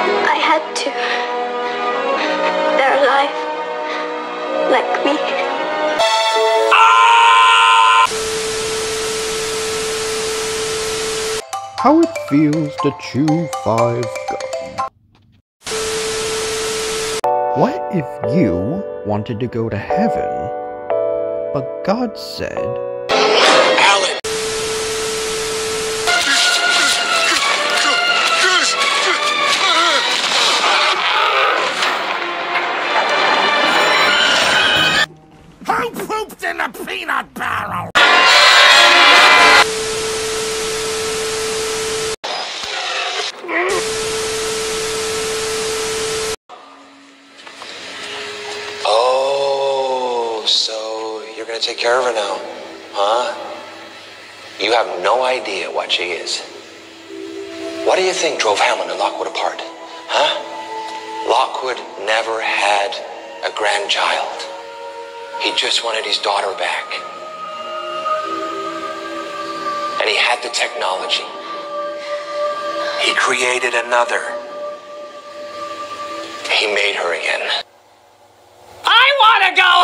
I had to. They're alive. Like me. How it feels to chew five gum. What if you wanted to go to heaven, but God said pooped in the peanut barrel? Oh, so you're gonna take care of her now, huh? You have no idea what she is. What do you think drove Hammond and Lockwood apart, huh? Lockwood never had a grandchild. He just wanted his daughter back. And he had the technology. He created another. He made her again. I want to go!